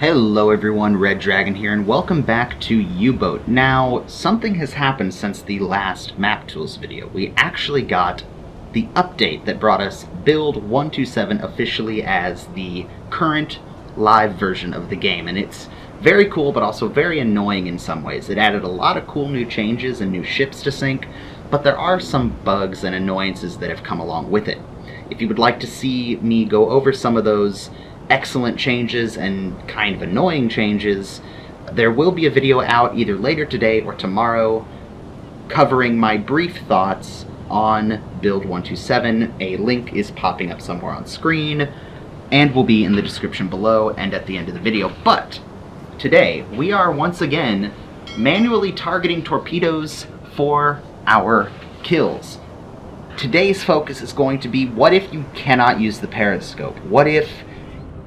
Hello everyone, Red Dragon here, and welcome back to U-Boat. Now, something has happened since the last Map Tools video. We actually got the update that brought us Build 127 officially as the current live version of the game, and it's very cool but also very annoying in some ways. It added a lot of cool new changes and new ships to sink, but there are some bugs and annoyances that have come along with it. If you would like to see me go over some of those excellent changes and kind of annoying changes, there will be a video out either later today or tomorrow covering my brief thoughts on Build 127. A link is popping up somewhere on screen and will be in the description below and at the end of the video. But today we are once again manually targeting torpedoes for our kills. Today's focus is going to be what if you cannot use the periscope? What if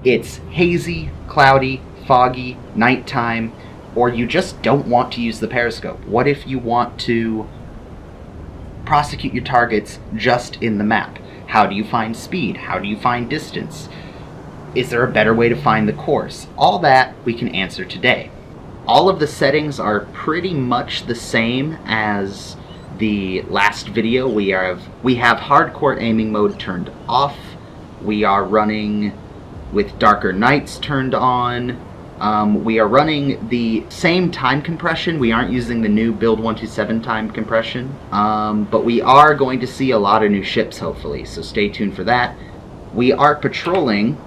it's hazy, cloudy, foggy, nighttime, or you just don't want to use the periscope? What if you want to prosecute your targets just in the map? How do you find speed? How do you find distance? Is there a better way to find the course? All that we can answer today. All of the settings are pretty much the same as the last video. We have we have hardcore aiming mode turned off. We are running with Darker Nights turned on. Um, we are running the same time compression. We aren't using the new Build 127 time compression. Um, but we are going to see a lot of new ships, hopefully, so stay tuned for that. We are patrolling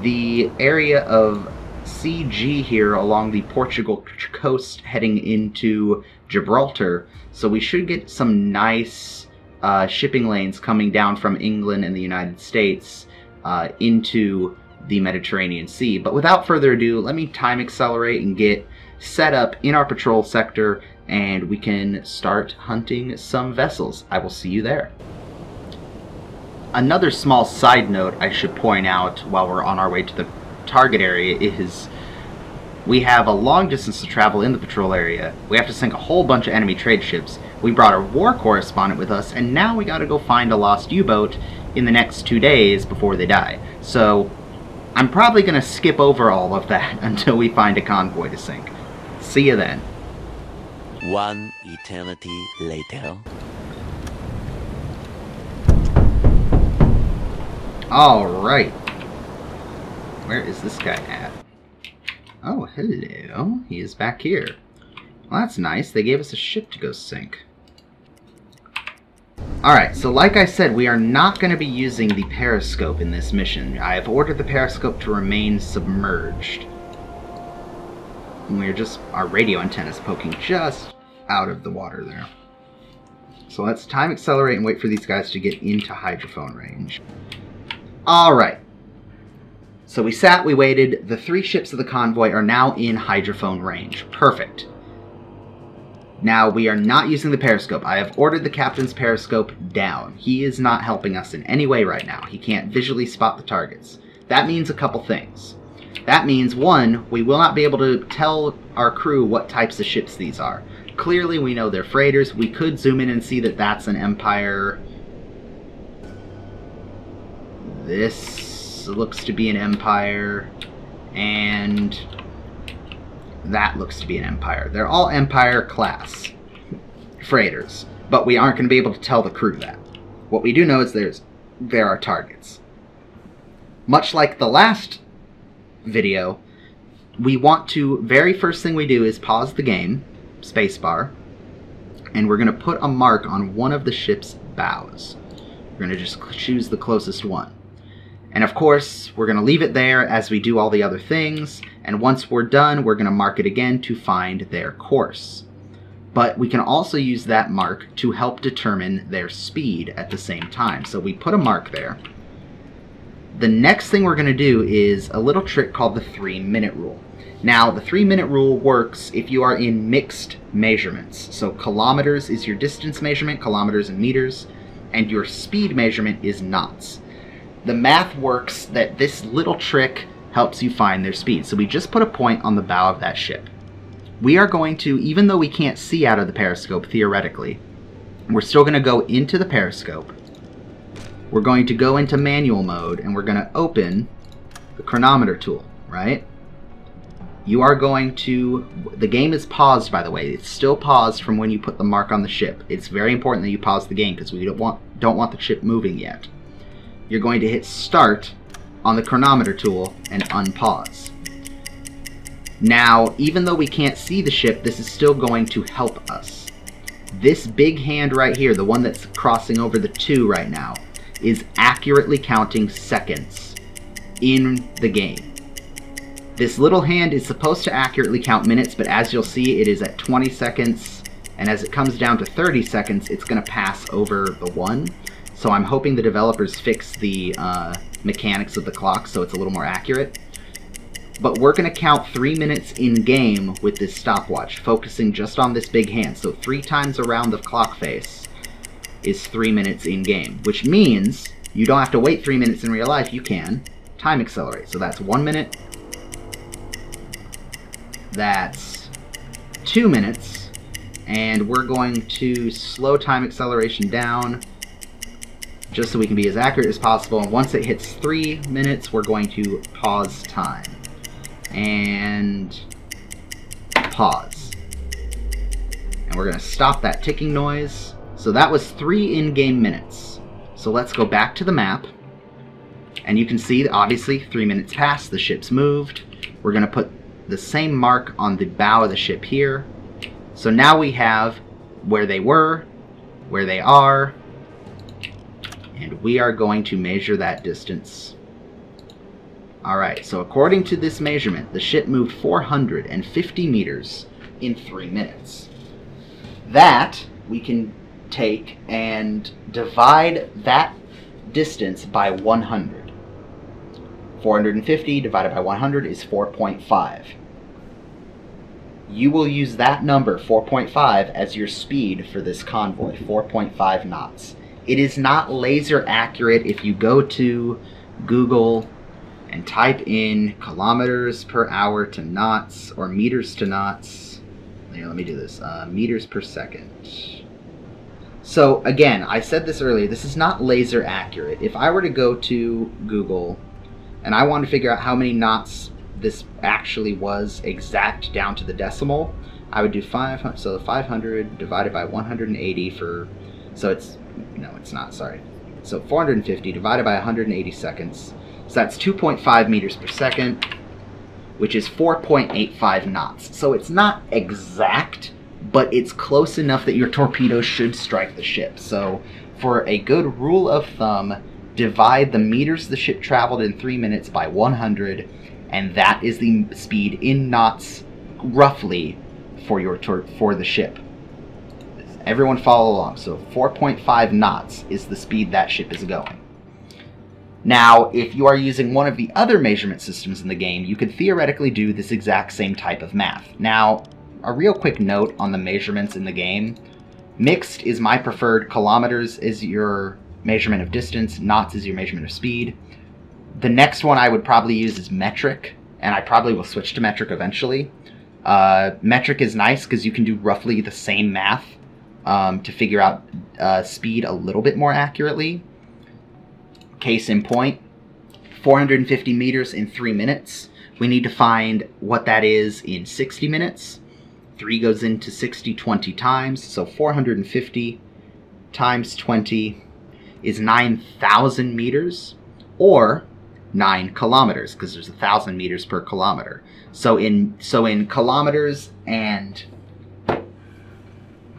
the area of CG here along the Portugal coast heading into Gibraltar. So we should get some nice uh, shipping lanes coming down from England and the United States uh, into the Mediterranean Sea. But without further ado, let me time accelerate and get set up in our patrol sector and we can start hunting some vessels. I will see you there. Another small side note I should point out while we're on our way to the target area is we have a long distance to travel in the patrol area. We have to sink a whole bunch of enemy trade ships. We brought our war correspondent with us, and now we gotta go find a lost U-boat in the next two days before they die. So I'm probably going to skip over all of that until we find a convoy to sink. See you then. One eternity later. Alright. Where is this guy at? Oh, hello. He is back here. Well, that's nice. They gave us a ship to go sink. Alright, so like I said, we are not going to be using the periscope in this mission. I have ordered the periscope to remain submerged. And we're just, our radio antenna is poking just out of the water there. So let's time accelerate and wait for these guys to get into hydrophone range. Alright. So we sat, we waited, the three ships of the convoy are now in hydrophone range. Perfect. Now, we are not using the periscope. I have ordered the captain's periscope down. He is not helping us in any way right now. He can't visually spot the targets. That means a couple things. That means, one, we will not be able to tell our crew what types of ships these are. Clearly, we know they're freighters. We could zoom in and see that that's an Empire. This looks to be an Empire. And that looks to be an Empire. They're all Empire class freighters, but we aren't going to be able to tell the crew that. What we do know is there's there are targets. Much like the last video, we want to, very first thing we do is pause the game, spacebar, and we're going to put a mark on one of the ship's bows. We're going to just choose the closest one. And of course, we're going to leave it there as we do all the other things, and once we're done, we're going to mark it again to find their course. But we can also use that mark to help determine their speed at the same time. So we put a mark there. The next thing we're going to do is a little trick called the three minute rule. Now, the three minute rule works if you are in mixed measurements. So kilometers is your distance measurement, kilometers and meters, and your speed measurement is knots the math works that this little trick helps you find their speed. So we just put a point on the bow of that ship. We are going to, even though we can't see out of the periscope theoretically, we're still going to go into the periscope. We're going to go into manual mode and we're going to open the chronometer tool, right? you are going to the game is paused by the way it's still paused from when you put the mark on the ship it's very important that you pause the game because we don't want don't want the ship moving yet you're going to hit start on the chronometer tool and unpause. Now even though we can't see the ship this is still going to help us. This big hand right here the one that's crossing over the two right now is accurately counting seconds in the game. This little hand is supposed to accurately count minutes, but as you'll see, it is at 20 seconds, and as it comes down to 30 seconds, it's going to pass over the 1. So I'm hoping the developers fix the uh, mechanics of the clock so it's a little more accurate. But we're going to count 3 minutes in-game with this stopwatch, focusing just on this big hand. So 3 times around the clock face is 3 minutes in-game, which means you don't have to wait 3 minutes in real life, you can time accelerate. So that's 1 minute, that's two minutes, and we're going to slow time acceleration down just so we can be as accurate as possible. And once it hits three minutes, we're going to pause time. And pause. And we're going to stop that ticking noise. So that was three in-game minutes. So let's go back to the map. And you can see, obviously, three minutes passed, the ship's moved. We're going to put the same mark on the bow of the ship here. So now we have where they were, where they are, and we are going to measure that distance. Alright, so according to this measurement, the ship moved 450 meters in 3 minutes. That we can take and divide that distance by 100. 450 divided by 100 is 4.5 you will use that number, 4.5, as your speed for this convoy, 4.5 knots. It is not laser accurate if you go to Google and type in kilometers per hour to knots or meters to knots. Here, let me do this. Uh, meters per second. So again, I said this earlier, this is not laser accurate. If I were to go to Google and I want to figure out how many knots this actually was exact down to the decimal, I would do 500, so 500 divided by 180 for, so it's, no, it's not, sorry. So 450 divided by 180 seconds. So that's 2.5 meters per second, which is 4.85 knots. So it's not exact, but it's close enough that your torpedo should strike the ship. So for a good rule of thumb, divide the meters the ship traveled in three minutes by 100 and that is the speed in knots roughly for your for the ship. Everyone follow along. So 4.5 knots is the speed that ship is going. Now, if you are using one of the other measurement systems in the game, you could theoretically do this exact same type of math. Now, a real quick note on the measurements in the game. Mixed is my preferred, kilometers is your measurement of distance, knots is your measurement of speed. The next one I would probably use is metric, and I probably will switch to metric eventually. Uh, metric is nice because you can do roughly the same math um, to figure out uh, speed a little bit more accurately. Case in point, 450 meters in 3 minutes. We need to find what that is in 60 minutes. 3 goes into 60 20 times, so 450 times 20 is 9,000 meters, or 9 kilometers because there's a thousand meters per kilometer. So in so in kilometers and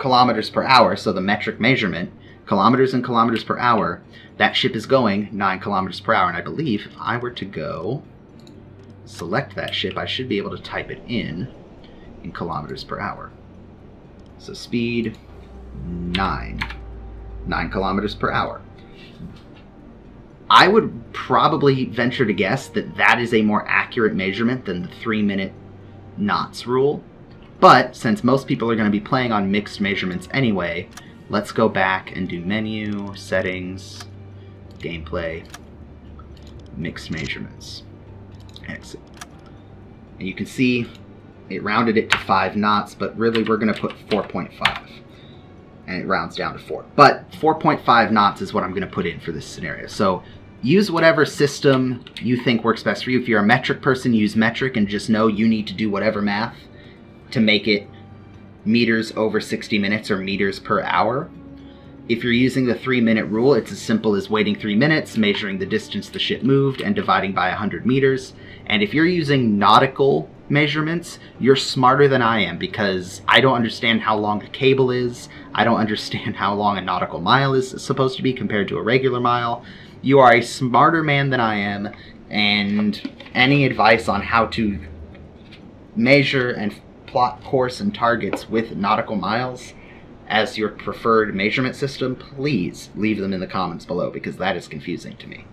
kilometers per hour, so the metric measurement, kilometers and kilometers per hour, that ship is going 9 kilometers per hour. And I believe if I were to go select that ship, I should be able to type it in in kilometers per hour. So speed 9, 9 kilometers per hour. I would probably venture to guess that that is a more accurate measurement than the three minute knots rule. But since most people are going to be playing on mixed measurements anyway, let's go back and do menu, settings, gameplay, mixed measurements. Exit. And you can see it rounded it to 5 knots, but really we're going to put 4.5 and it rounds down to 4. But 4.5 knots is what I'm going to put in for this scenario. So use whatever system you think works best for you. If you're a metric person, use metric and just know you need to do whatever math to make it meters over 60 minutes or meters per hour. If you're using the three minute rule, it's as simple as waiting three minutes, measuring the distance the ship moved, and dividing by 100 meters. And if you're using nautical measurements, you're smarter than I am because I don't understand how long a cable is. I don't understand how long a nautical mile is supposed to be compared to a regular mile. You are a smarter man than I am, and any advice on how to measure and plot course and targets with nautical miles as your preferred measurement system, please leave them in the comments below because that is confusing to me.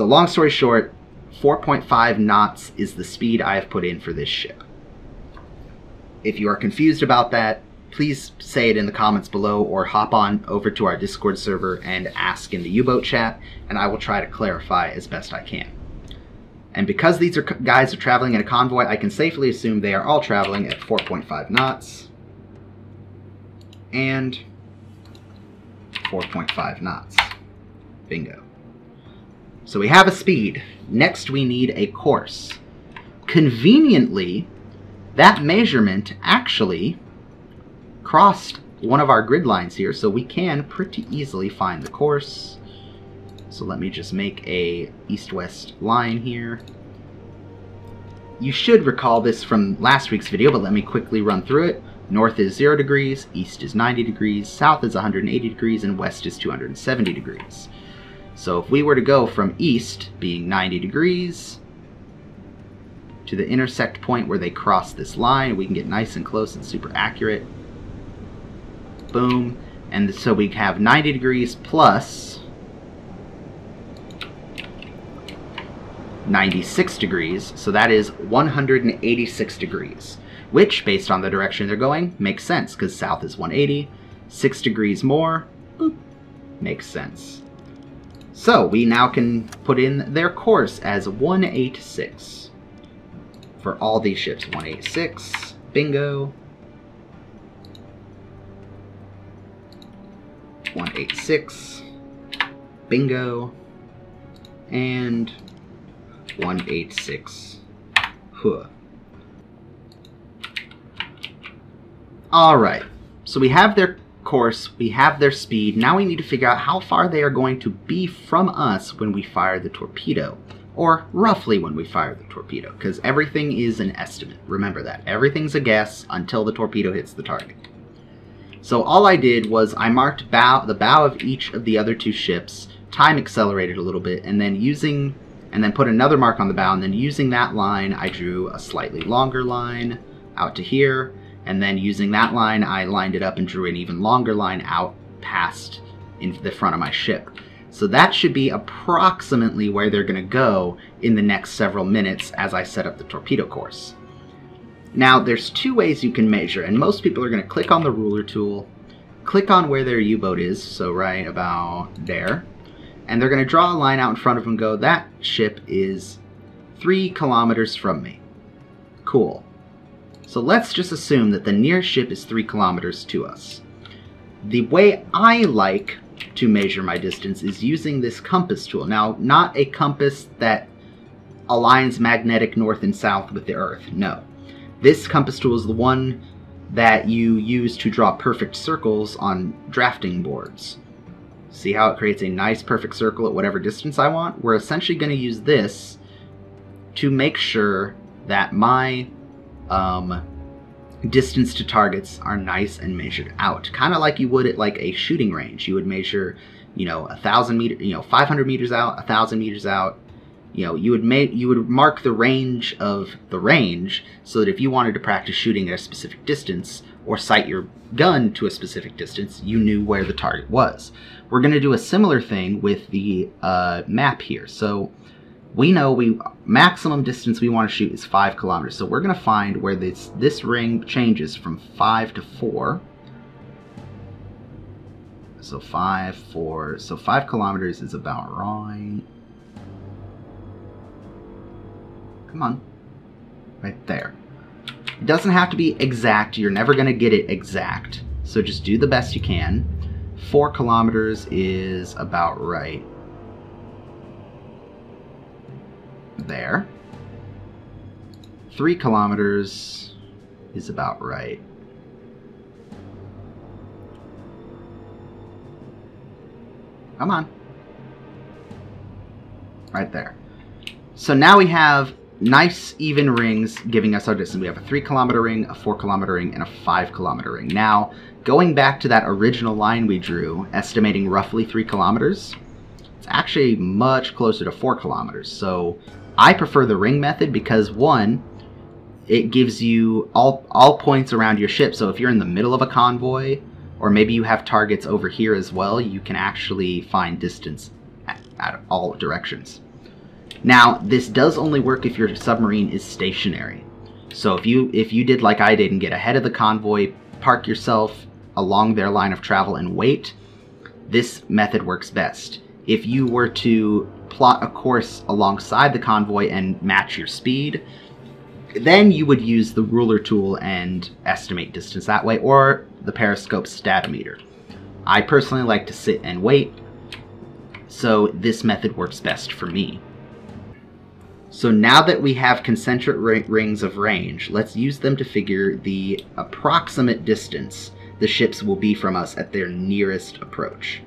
So long story short, 4.5 knots is the speed I have put in for this ship. If you are confused about that, please say it in the comments below or hop on over to our Discord server and ask in the U-boat chat, and I will try to clarify as best I can. And because these are guys are traveling in a convoy, I can safely assume they are all traveling at 4.5 knots and 4.5 knots. Bingo. So we have a speed. Next we need a course. Conveniently, that measurement actually crossed one of our grid lines here, so we can pretty easily find the course. So let me just make a east-west line here. You should recall this from last week's video, but let me quickly run through it. North is 0 degrees, east is 90 degrees, south is 180 degrees, and west is 270 degrees. So if we were to go from east, being 90 degrees, to the intersect point where they cross this line, we can get nice and close and super accurate. Boom. And so we have 90 degrees plus 96 degrees, so that is 186 degrees, which, based on the direction they're going, makes sense, because south is 180, 6 degrees more, boop, makes sense. So we now can put in their course as 186 for all these ships. 186, bingo. 186, bingo. And 186, huh. Alright, so we have their course, we have their speed. Now we need to figure out how far they are going to be from us when we fire the torpedo. Or roughly when we fire the torpedo, because everything is an estimate. Remember that. Everything's a guess until the torpedo hits the target. So all I did was I marked bow, the bow of each of the other two ships, time accelerated a little bit, and then using and then put another mark on the bow, and then using that line, I drew a slightly longer line out to here, and then using that line, I lined it up and drew an even longer line out past in the front of my ship. So that should be approximately where they're going to go in the next several minutes as I set up the torpedo course. Now, there's two ways you can measure, and most people are going to click on the ruler tool, click on where their U-boat is, so right about there, and they're going to draw a line out in front of them go, that ship is three kilometers from me. Cool. So let's just assume that the nearest ship is 3 kilometers to us. The way I like to measure my distance is using this compass tool. Now, not a compass that aligns magnetic north and south with the Earth, no. This compass tool is the one that you use to draw perfect circles on drafting boards. See how it creates a nice perfect circle at whatever distance I want? We're essentially going to use this to make sure that my um, distance to targets are nice and measured out. Kind of like you would at like a shooting range. You would measure you know, a thousand meter, you know, 500 meters out, a thousand meters out. You know, you would make you would mark the range of the range so that if you wanted to practice shooting at a specific distance or sight your gun to a specific distance, you knew where the target was. We're going to do a similar thing with the uh, map here. So we know we maximum distance we want to shoot is five kilometers. So we're going to find where this this ring changes from five to four. So five, four, so five kilometers is about right. Come on. Right there. It doesn't have to be exact. You're never going to get it exact. So just do the best you can. Four kilometers is about right. There. Three kilometers is about right. Come on. Right there. So now we have nice even rings giving us our distance. We have a 3 kilometer ring, a 4 kilometer ring, and a 5 kilometer ring. Now, going back to that original line we drew, estimating roughly 3 kilometers, it's actually much closer to 4 kilometers. So I prefer the ring method because, one, it gives you all, all points around your ship. So if you're in the middle of a convoy, or maybe you have targets over here as well, you can actually find distance at, at all directions. Now, this does only work if your submarine is stationary. So if you if you did like I did and get ahead of the convoy, park yourself along their line of travel and wait, this method works best. If you were to plot a course alongside the convoy and match your speed, then you would use the ruler tool and estimate distance that way, or the periscope stadimeter. I personally like to sit and wait, so this method works best for me. So now that we have concentric rings of range, let's use them to figure the approximate distance the ships will be from us at their nearest approach.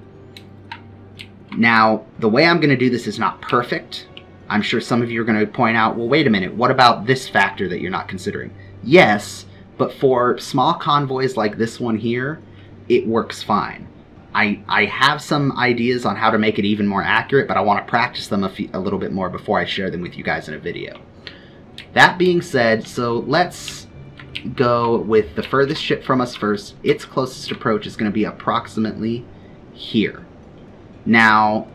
Now, the way I'm going to do this is not perfect. I'm sure some of you are going to point out, well, wait a minute, what about this factor that you're not considering? Yes, but for small convoys like this one here, it works fine. I, I have some ideas on how to make it even more accurate, but I want to practice them a, a little bit more before I share them with you guys in a video. That being said, so let's go with the furthest ship from us first. Its closest approach is going to be approximately here. Now,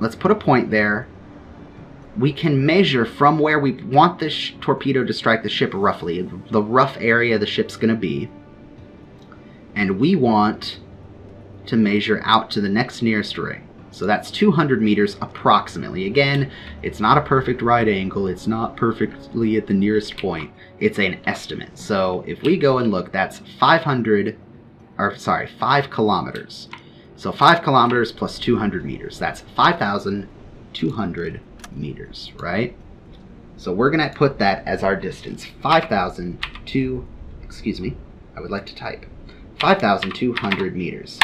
let's put a point there. We can measure from where we want this torpedo to strike the ship roughly, the rough area the ship's going to be. And we want to measure out to the next nearest ring. So that's 200 meters approximately. Again, it's not a perfect right angle. It's not perfectly at the nearest point. It's an estimate. So if we go and look, that's 500, or sorry, 5 kilometers. So 5 kilometers plus 200 meters. That's 5,200 meters, right? So we're going to put that as our distance. 5,002, excuse me, I would like to type. 5,200 meters.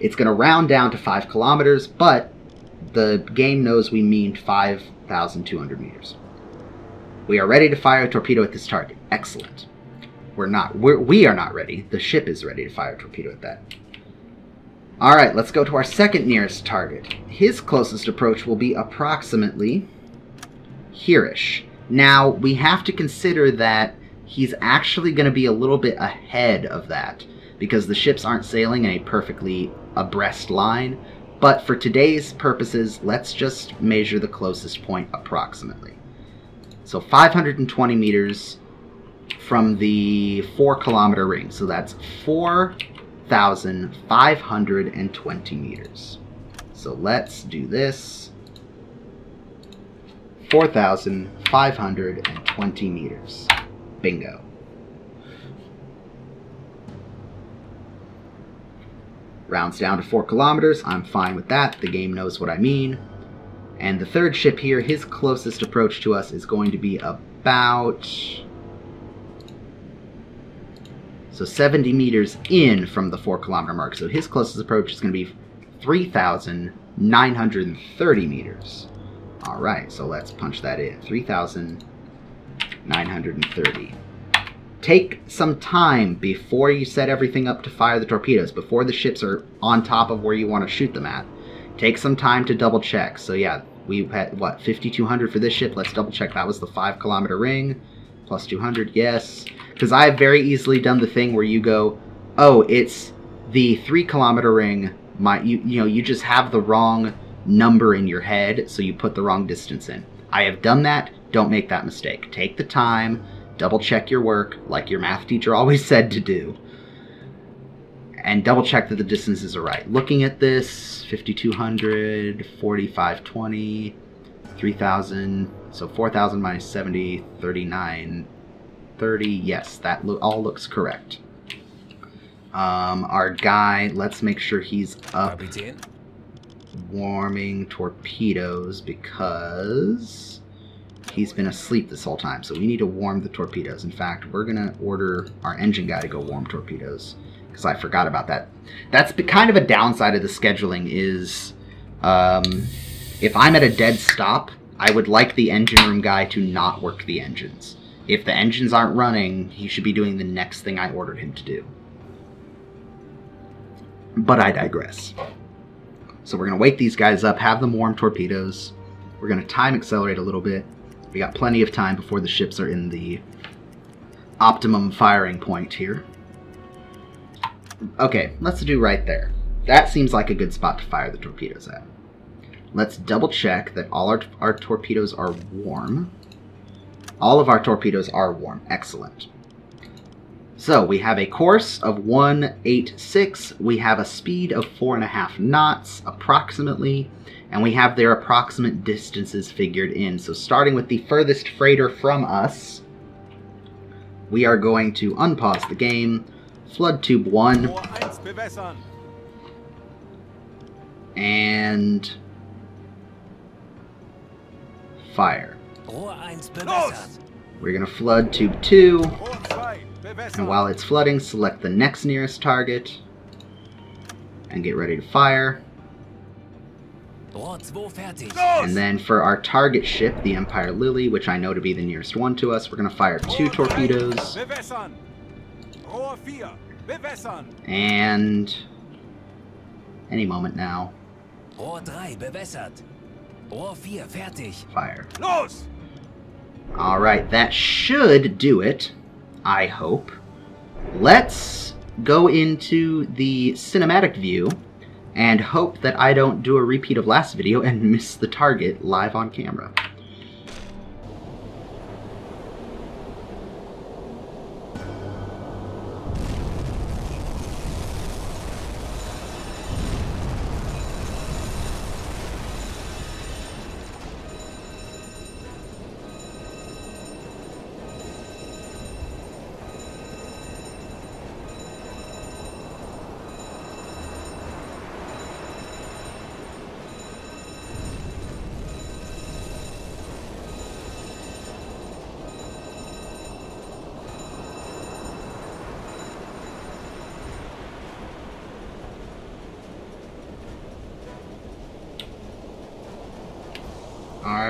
It's going to round down to 5 kilometers, but the game knows we mean 5,200 meters. We are ready to fire a torpedo at this target. Excellent. We're not. We're, we are not ready. The ship is ready to fire a torpedo at that. Alright, let's go to our second nearest target. His closest approach will be approximately here-ish. Now, we have to consider that he's actually going to be a little bit ahead of that because the ships aren't sailing in a perfectly abreast line. But for today's purposes, let's just measure the closest point approximately. So 520 meters from the 4 kilometer ring. So that's 4,520 meters. So let's do this. 4,520 meters. Bingo. rounds down to 4 kilometers. I'm fine with that. The game knows what I mean. And the third ship here, his closest approach to us is going to be about... So 70 meters in from the 4 kilometer mark. So his closest approach is going to be 3,930 meters. Alright, so let's punch that in. 3,930 take some time before you set everything up to fire the torpedoes, before the ships are on top of where you want to shoot them at. take some time to double check. So yeah, we had what 5200 for this ship. Let's double check that was the 5 kilometer ring plus 200. Yes, cuz I've very easily done the thing where you go, "Oh, it's the 3 kilometer ring." My you you know, you just have the wrong number in your head, so you put the wrong distance in. I have done that. Don't make that mistake. Take the time, double check your work like your math teacher always said to do and double check that the distances are right. Looking at this, 5200, 4520, 3000, so 4000 minus 70, 39, 30. Yes, that lo all looks correct. Um, our guy, let's make sure he's up warming torpedoes because he's been asleep this whole time. So we need to warm the torpedoes. In fact, we're going to order our engine guy to go warm torpedoes because I forgot about that. That's kind of a downside of the scheduling is um, if I'm at a dead stop, I would like the engine room guy to not work the engines. If the engines aren't running, he should be doing the next thing I ordered him to do. But I digress. So we're going to wake these guys up, have them warm torpedoes. We're going to time accelerate a little bit. We got plenty of time before the ships are in the optimum firing point here. Okay, let's do right there. That seems like a good spot to fire the torpedoes at. Let's double check that all our, our torpedoes are warm. All of our torpedoes are warm. Excellent. So we have a course of 186. We have a speed of 4.5 knots, approximately. And we have their approximate distances figured in. So starting with the furthest freighter from us, we are going to unpause the game, Flood Tube 1. And... Fire. We're going to flood Tube 2. And while it's flooding, select the next nearest target. And get ready to fire. And then for our target ship, the Empire Lily, which I know to be the nearest one to us, we're going to fire two torpedoes. And any moment now. Fire. Alright, that should do it, I hope. Let's go into the cinematic view and hope that I don't do a repeat of last video and miss the target live on camera.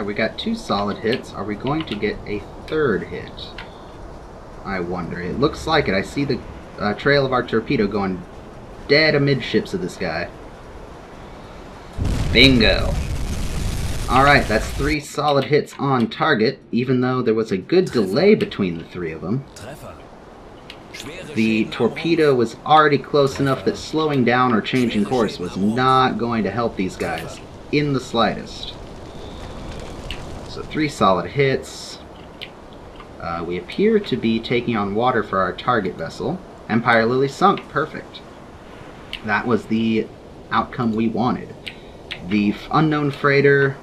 Alright, we got two solid hits. Are we going to get a third hit? I wonder. It looks like it. I see the uh, trail of our torpedo going dead amidships of this guy. Bingo! Alright, that's three solid hits on target, even though there was a good delay between the three of them. The torpedo was already close enough that slowing down or changing course was not going to help these guys in the slightest. So three solid hits. Uh, we appear to be taking on water for our target vessel. Empire Lily sunk. Perfect. That was the outcome we wanted. The unknown freighter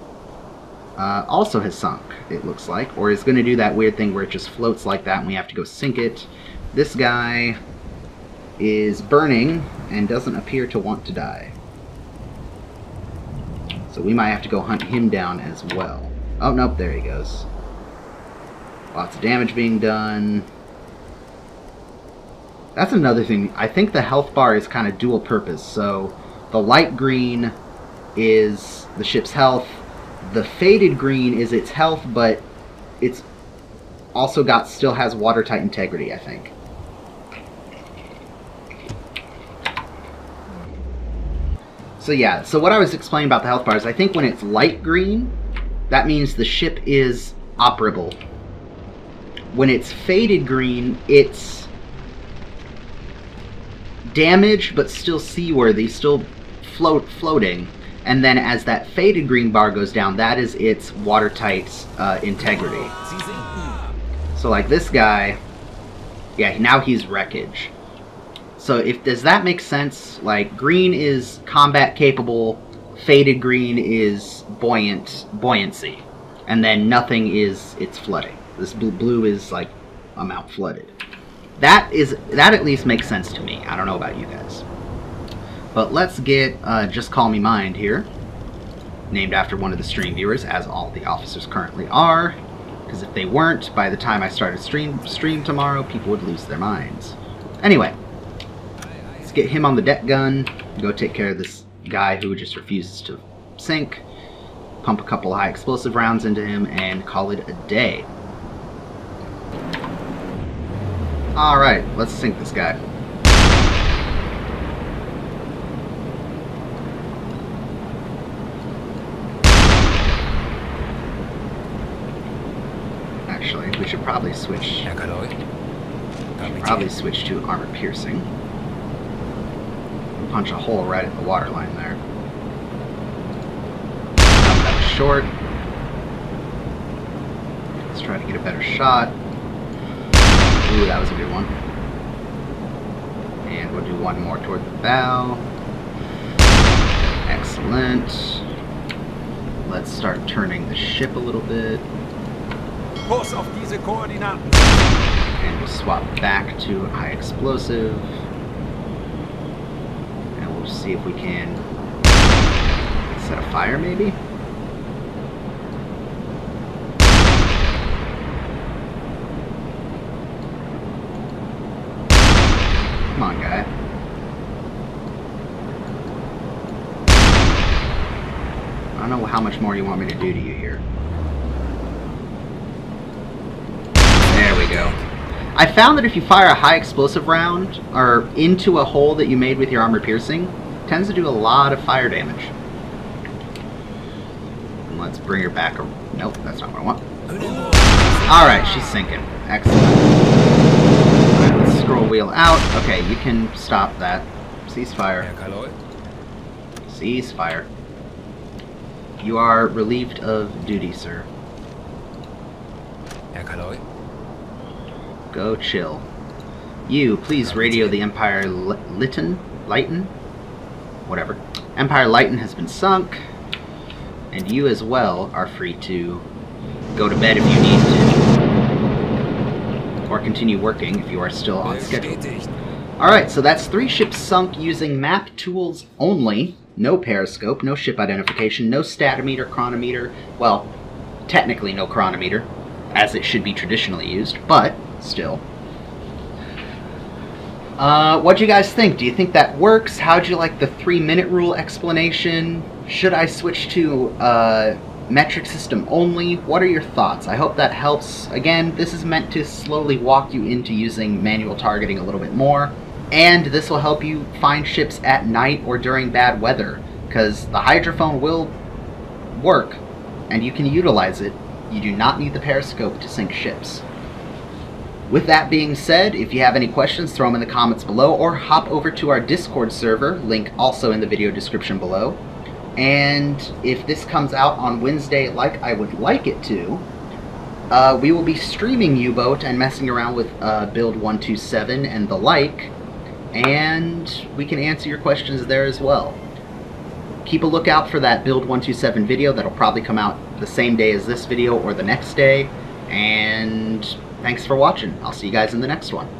uh, also has sunk, it looks like, or is going to do that weird thing where it just floats like that and we have to go sink it. This guy is burning and doesn't appear to want to die. So we might have to go hunt him down as well. Oh, nope, there he goes. Lots of damage being done. That's another thing. I think the health bar is kind of dual purpose. So the light green is the ship's health. The faded green is its health, but it's also got still has watertight integrity, I think. So yeah, so what I was explaining about the health bars, I think when it's light green, that means the ship is operable. When it's faded green, it's damaged but still seaworthy, still float floating. And then as that faded green bar goes down, that is its watertight uh, integrity. So like this guy, yeah, now he's wreckage. So if does that make sense? Like green is combat capable, faded green is buoyant buoyancy, and then nothing is it's flooding. This blue, blue is like I'm out flooded. That is that at least makes sense to me. I don't know about you guys. But let's get uh, Just Call Me Mind here, named after one of the stream viewers, as all the officers currently are. Because if they weren't, by the time I started stream stream tomorrow, people would lose their minds. Anyway, let's get him on the deck gun, go take care of this guy who just refuses to sink, pump a couple high explosive rounds into him, and call it a day. Alright, let's sink this guy. Actually, we should probably switch. Should probably switch to armor piercing. Punch a hole right at the water line there. That short. Let's try to get a better shot. Ooh, that was a good one. And we'll do one more toward the bow. Excellent. Let's start turning the ship a little bit. Auf diese Koordinaten. And we'll swap back to high explosive. See if we can set a fire maybe? Come on, guy. I don't know how much more you want me to do to you here. There we go. I found that if you fire a high explosive round or into a hole that you made with your armor piercing, tends to do a lot of fire damage. And let's bring her back. Nope, that's not what I want. Alright, she's sinking. Excellent. Alright, let's scroll wheel out. Okay, you can stop that. Ceasefire. Ceasefire. You are relieved of duty, sir. Go chill. You, please radio the Empire L- Lytton? Whatever. Empire Lighton has been sunk. And you as well are free to go to bed if you need to. Or continue working if you are still on schedule. Alright, so that's three ships sunk using map tools only. No periscope, no ship identification, no stadimeter, chronometer. Well, technically no chronometer, as it should be traditionally used, but still. Uh, what do you guys think? Do you think that works? How'd you like the three minute rule explanation? Should I switch to uh, metric system only? What are your thoughts? I hope that helps. Again, this is meant to slowly walk you into using manual targeting a little bit more. And this will help you find ships at night or during bad weather, because the hydrophone will work, and you can utilize it. You do not need the periscope to sink ships. With that being said, if you have any questions, throw them in the comments below or hop over to our Discord server, link also in the video description below. And if this comes out on Wednesday like I would like it to, uh, we will be streaming U-Boat and messing around with uh, Build 127 and the like, and we can answer your questions there as well. Keep a lookout for that Build 127 video that'll probably come out the same day as this video or the next day, and thanks for watching. I'll see you guys in the next one.